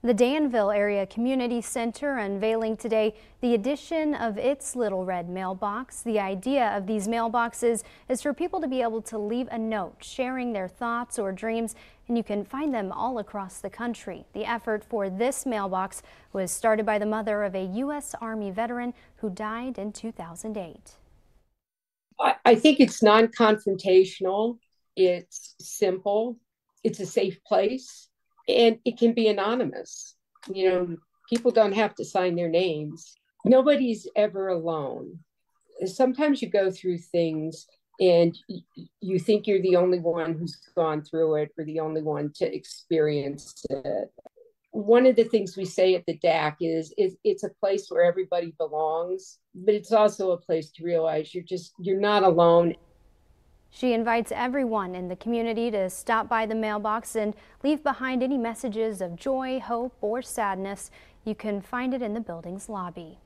The Danville Area Community Center unveiling today the addition of its little red mailbox. The idea of these mailboxes is for people to be able to leave a note sharing their thoughts or dreams, and you can find them all across the country. The effort for this mailbox was started by the mother of a U.S. Army veteran who died in 2008. I think it's non-confrontational. It's simple. It's a safe place and it can be anonymous. You know, people don't have to sign their names. Nobody's ever alone. Sometimes you go through things and you think you're the only one who's gone through it or the only one to experience it. One of the things we say at the DAC is, is it's a place where everybody belongs, but it's also a place to realize you're just you're not alone she invites everyone in the community to stop by the mailbox and leave behind any messages of joy, hope, or sadness. You can find it in the building's lobby.